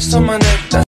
ice on my neck.